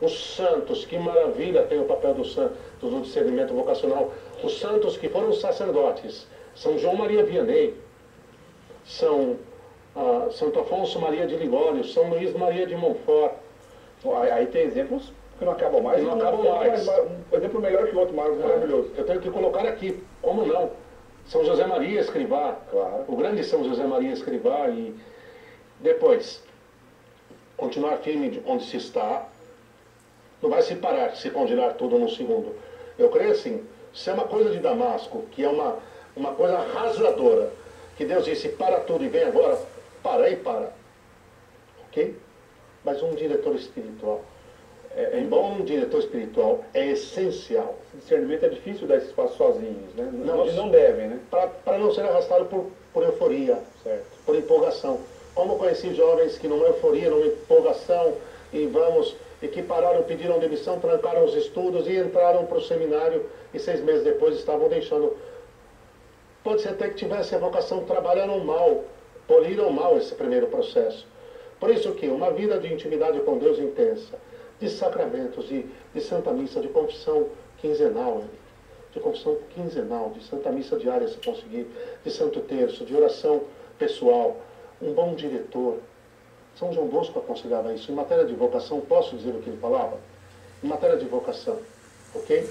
Os santos, que maravilha tem o papel do santo, do discernimento vocacional. Os santos que foram sacerdotes, São João Maria Vianney, São ah, Santo Afonso Maria de Ligório, São Luís Maria de Montfort. Aí tem exemplos que não acabam mais. Não acabam mais. Um exemplo melhor que o outro, mais maravilhoso. Eu tenho que colocar aqui, como não? São José Maria Escrivá, claro. o grande São José Maria Escrivá, e depois, continuar firme onde se está, não vai se parar, se congelar tudo num segundo. Eu creio assim, se é uma coisa de Damasco, que é uma, uma coisa arrasadora, que Deus disse, para tudo e vem agora, para e para. Ok? Mas um diretor espiritual é, um bom diretor espiritual é essencial. Esse discernimento é difícil dar esse espaço sozinhos, né? Não, não devem, né? Para não ser arrastado por, por euforia, certo. por empolgação. Como conheci jovens que numa euforia, numa empolgação, e vamos, e que pararam, pediram demissão, trancaram os estudos e entraram para o seminário e seis meses depois estavam deixando. Pode ser até que tivesse a vocação, trabalharam mal, poliram mal esse primeiro processo. Por isso que uma vida de intimidade com Deus intensa, de sacramentos, de, de Santa Missa, de confissão quinzenal, de confissão quinzenal, de Santa Missa diária, se conseguir, de Santo Terço, de oração pessoal, um bom diretor. São João Bosco aconselhava isso. Em matéria de vocação, posso dizer o que ele falava? Em matéria de vocação, ok?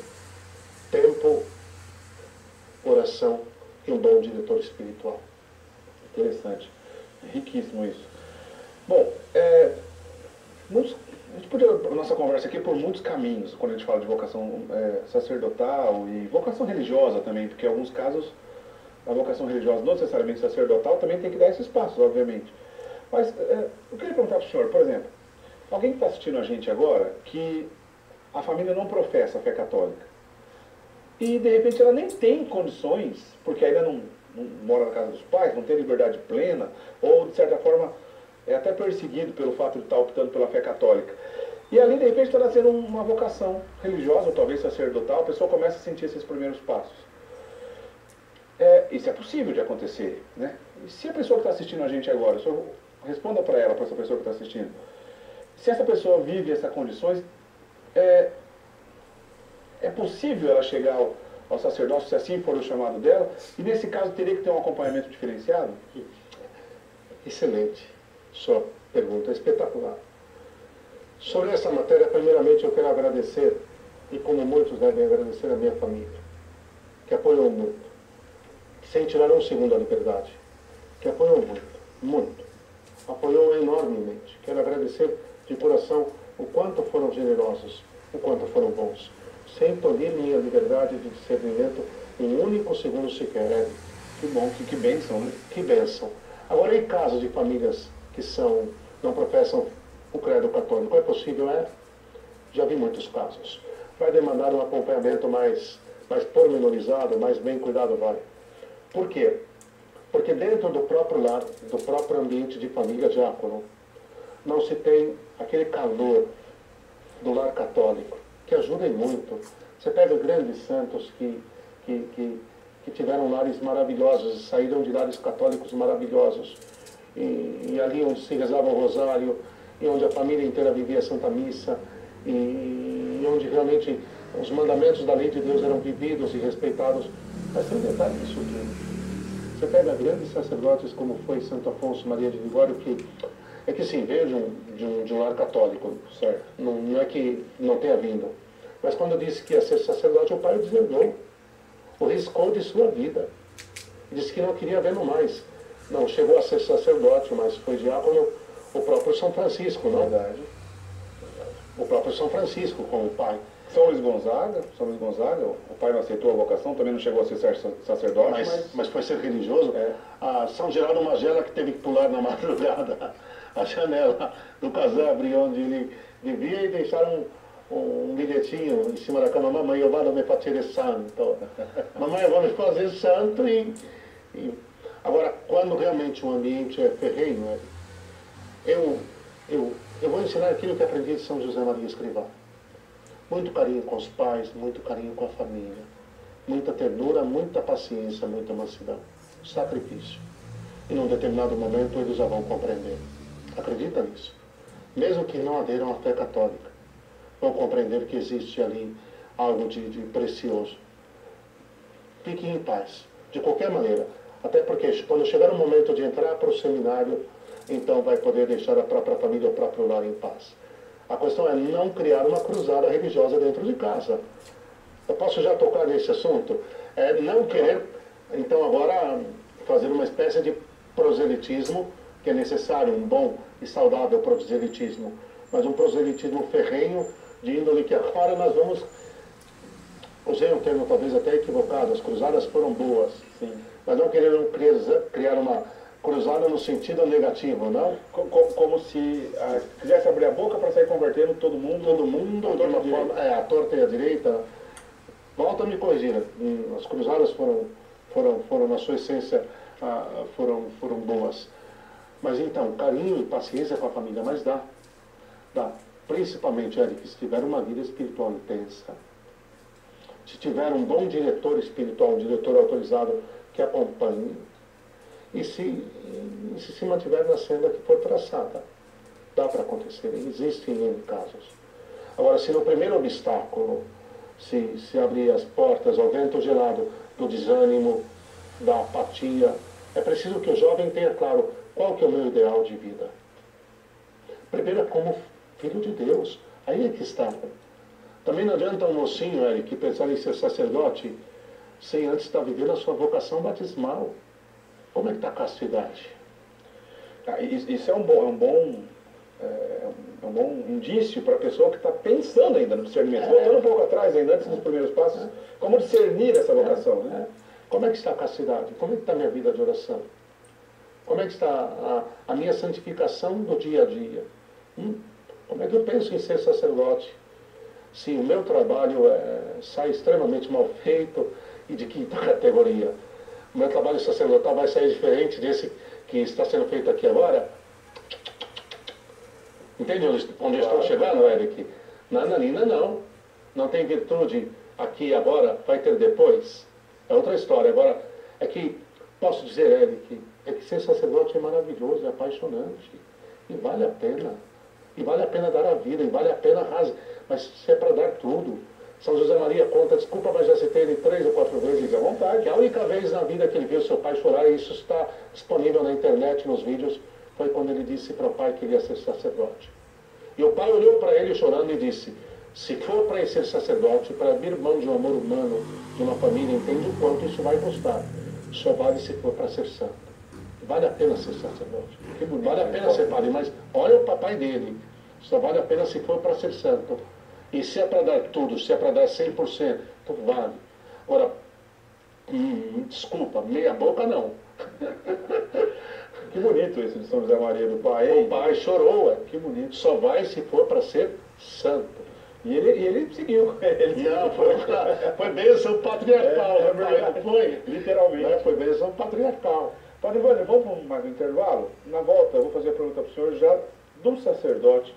Tempo, oração e um bom diretor espiritual. Interessante. Riquíssimo isso. Bom, é, muitos a gente podia, a nossa conversa aqui, por muitos caminhos, quando a gente fala de vocação é, sacerdotal e vocação religiosa também, porque em alguns casos a vocação religiosa, não necessariamente sacerdotal, também tem que dar esse espaço, obviamente. Mas é, eu queria perguntar para o senhor, por exemplo, alguém que está assistindo a gente agora, que a família não professa a fé católica, e de repente ela nem tem condições, porque ainda não, não mora na casa dos pais, não tem liberdade plena, ou de certa forma é até perseguido pelo fato de estar optando pela fé católica. E ali, de repente, está nascendo uma vocação religiosa, ou talvez sacerdotal, a pessoa começa a sentir esses primeiros passos. É, isso é possível de acontecer, né? E se a pessoa que está assistindo a gente agora, senhor, responda para ela, para essa pessoa que está assistindo, se essa pessoa vive essas condições, é, é possível ela chegar ao, ao sacerdócio, se assim for o chamado dela, e nesse caso teria que ter um acompanhamento diferenciado? Excelente sua pergunta, é espetacular. Sobre essa matéria, primeiramente eu quero agradecer, e como muitos devem agradecer a minha família, que apoiou muito, sem tirar um segundo a liberdade, que apoiou muito, muito, apoiou enormemente. Quero agradecer de coração o quanto foram generosos, o quanto foram bons, sem tolir minha liberdade de discernimento um único segundo sequer. Que bom, que, que bênção, né? Que bênção. Agora, em casos de famílias que são, não professam o credo católico. É possível, é? Já vi muitos casos. Vai demandar um acompanhamento mais, mais pormenorizado, mais bem cuidado, vai. Por quê? Porque dentro do próprio lar, do próprio ambiente de família diácono, não se tem aquele calor do lar católico, que ajuda muito. Você pega grandes santos que, que, que, que tiveram lares maravilhosos saíram de lares católicos maravilhosos e, e, ali onde se rezava o rosário, e onde a família inteira vivia a Santa Missa, e, e onde realmente os mandamentos da lei de Deus eram vividos e respeitados. Mas tem um detalhe disso tudo. Você pega grandes sacerdotes como foi Santo Afonso Maria de Ligório, que é que sim, veio de um, de um, de um lar católico, certo? Não, não é que não tenha vindo. Mas quando disse que ia ser sacerdote, o pai o deserdou. O riscou de sua vida. Disse que não queria vê-lo mais. Não chegou a ser sacerdote, mas foi diácono o próprio São Francisco, não? Verdade. O próprio São Francisco como pai. São Luís Gonzaga, São Luís Gonzaga, o pai não aceitou a vocação, também não chegou a ser sacerdote, mas, mas, mas foi ser religioso. É. A São Geraldo Magela que teve que pular na madrugada a janela do casebre onde ele vivia e deixaram um, um, bilhetinho em cima da cama, mamãe, eu vou me fazer santo. mamãe, eu vou me fazer santo e, e Agora, quando realmente o ambiente é ferreiro, é, eu, eu, eu vou ensinar aquilo que aprendi de São José Maria Escrivá. Muito carinho com os pais, muito carinho com a família, muita ternura, muita paciência, muita mansidão, sacrifício. E num determinado momento eles já vão compreender. Acredita nisso? Mesmo que não aderam à fé católica. vão compreender que existe ali algo de, de precioso. Fiquem em paz, de qualquer maneira. Até porque quando chegar o momento de entrar para o seminário, então vai poder deixar a própria família, o próprio lar em paz. A questão é não criar uma cruzada religiosa dentro de casa. Eu posso já tocar nesse assunto? É não querer, então agora, fazer uma espécie de proselitismo, que é necessário, um bom e saudável proselitismo, mas um proselitismo ferrenho, de índole que agora nós vamos, usei um termo talvez até equivocado, as cruzadas foram boas, sim, mas não querendo criar uma cruzada no sentido negativo, não? Como, como se ah, quisesse abrir a boca para sair convertendo todo mundo. Todo mundo, de uma forma, é, a torta e a direita. Volta a me corrigir, hum, as cruzadas foram, foram, foram na sua essência, ah, foram, foram boas. Mas então, carinho e paciência com a família, mas dá. Dá. Principalmente, Eric, se tiver uma vida espiritual intensa, se tiver um bom diretor espiritual, um diretor autorizado que acompanhe, e se, se se mantiver na senda que for traçada. Dá para acontecer, existem N casos. Agora, se no primeiro obstáculo se, se abrir as portas ao vento gelado do desânimo, da apatia, é preciso que o jovem tenha claro qual que é o meu ideal de vida. Primeiro é como filho de Deus. Aí é que está. Também não adianta um mocinho, Eric, pensar em ser sacerdote sem antes estar vivendo a sua vocação batismal. Como é que está a castidade? Ah, isso é um bom, é um bom, é, um bom indício para a pessoa que está pensando ainda no discernimento. É. Voltando um pouco atrás, ainda antes dos primeiros passos, é. como discernir essa vocação. Né? É. Como é que está a castidade? Como é que está a minha vida de oração? Como é que está a, a minha santificação do dia a dia? Hum? Como é que eu penso em ser sacerdote? Se o meu trabalho é, sai extremamente mal feito e de quinta categoria, o meu trabalho sacerdotal vai sair diferente desse que está sendo feito aqui agora? Entende onde, onde claro. estou chegando, Eric? Nananina não. Não tem virtude aqui agora, vai ter depois. É outra história. Agora, é que, posso dizer, Eric, é que ser sacerdote é maravilhoso, é apaixonante. E vale a pena. E vale a pena dar a vida, e vale a pena rasgar. Mas se é para dar tudo. São José Maria conta, desculpa, mas já citei ele três ou quatro vezes à vontade. A única vez na vida que ele viu seu pai chorar, e isso está disponível na internet, nos vídeos, foi quando ele disse para o pai que queria ser sacerdote. E o pai olhou para ele chorando e disse, se for para ser sacerdote, para abrir mão de um amor humano, de uma família, entende o quanto isso vai custar. Só vale se for para ser santo. Vale a pena ser sacerdote. Vale a pena ser padre, mas olha o papai dele. Só vale a pena se for para ser santo. E se é para dar tudo, se é para dar 100%, então vale. Agora, hum, desculpa, meia boca não. Que bonito isso de São José Maria do Pai. O pai chorou, é. que bonito. Só vai se for para ser santo. E ele, e ele seguiu. Ele não, foi, foi bênção patriarcal, é, é verdade. foi? Literalmente. Né? Foi bênção patriarcal. Padre Wander, vamos mais um intervalo? Na volta, eu vou fazer a pergunta para o senhor já do sacerdote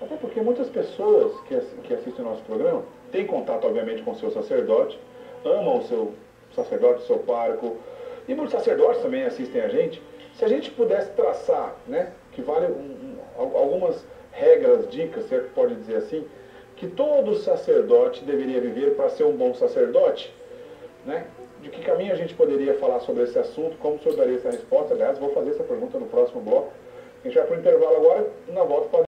até porque muitas pessoas que, que assistem o nosso programa têm contato, obviamente, com o seu sacerdote, amam o seu sacerdote, o seu pároco, e muitos sacerdotes também assistem a gente. Se a gente pudesse traçar, né, que vale um, um, algumas regras, dicas, se é que pode dizer assim, que todo sacerdote deveria viver para ser um bom sacerdote, né? De que caminho a gente poderia falar sobre esse assunto? Como o senhor daria essa resposta? Aliás, vou fazer essa pergunta no próximo bloco. A gente vai para o intervalo agora, na volta pode